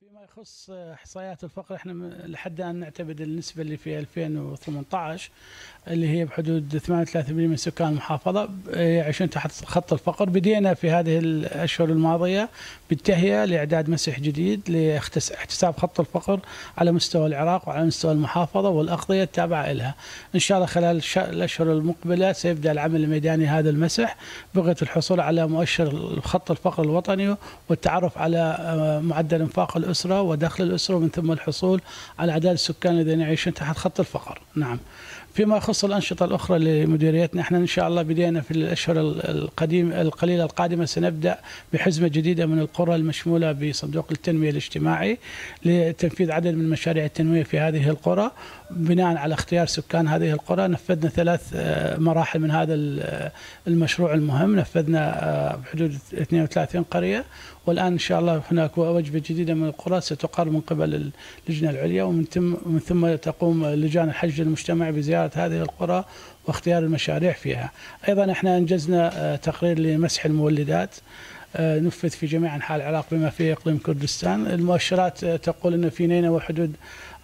فيما يخص إحصائيات الفقر إحنا لحد الآن نعتمد النسبة اللي في 2018 اللي هي بحدود 38% من سكان المحافظة ب- يعيشون تحت خط الفقر بدينا في هذه الأشهر الماضية بالتهيئة لإعداد مسح جديد لاحتساب خط الفقر على مستوى العراق وعلى مستوى المحافظة والاغطيه التابعة لها. إن شاء الله خلال الأشهر المقبلة سيبدأ العمل الميداني هذا المسح بغية الحصول على مؤشر خط الفقر الوطني والتعرف على آه، معدل انفاق الأسرة ودخل الأسرة ومن ثم الحصول على أعداد السكان الذين يعيشون تحت خط الفقر. نعم. فيما يخص الأنشطة الأخرى لمديريتنا إحنا إن شاء الله بدينا في الأشهر ال- القديم القليلة القادمة سنبدأ بحزمة جديدة من القرى المشمولة بصندوق التنمية الاجتماعي لتنفيذ عدد من مشاريع التنمية في هذه القرى بناء على اختيار سكان هذه القرى نفذنا ثلاث آه، مراحل من هذا ال- المشروع المهم نفذنا آه، بحدود 32 قرية والآن إن شاء الله هناك وجبة جديدة من القرى ستقر من قبل اللجنة العليا ومن ثم ثم تقوم لجان الحج المجتمعي بزيارة هذه القرى واختيار المشاريع فيها. أيضا إحنا أنجزنا آه، تقرير لمسح المولدات آه، نفذ في جميع أنحاء العراق بما فيه إقليم كردستان، المؤشرات آه، تقول إن في نينوى حدود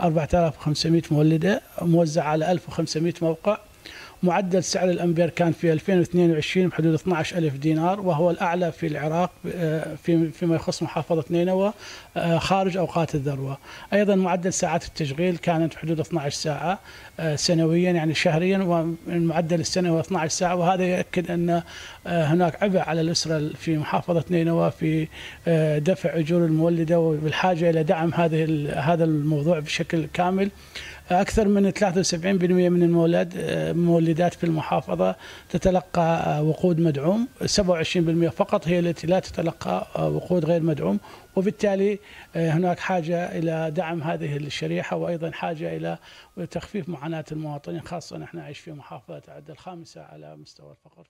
4500 مولدة موزعة على 1500 موقع. معدل سعر الأمبير كان في 2022 بحدود 12000 دينار وهو الأعلى في العراق آه، في فيما يخص محافظة نينوى آه، خارج أوقات الذروة. أيضا معدل ساعات التشغيل كانت بحدود 12 ساعة آه، سنويا يعني شهريا والمعدل السنوي 12 ساعة وهذا يؤكد أن هناك عبء على الأسرة في محافظة نينوى في دفع أجور المولدة وبالحاجة إلى دعم هذه هذا الموضوع بشكل كامل. أكثر من 73% من المولد المولدات في المحافظة تتلقى وقود مدعوم. 27% فقط هي التي لا تتلقى وقود غير مدعوم. وبالتالي آه، هناك حاجة إلى دعم هذه الشريحة وأيضا حاجة إلى تخفيف معاناة المواطنين خاصة نحن نعيش في محافظة تعد الخامسة على مستوى الفقر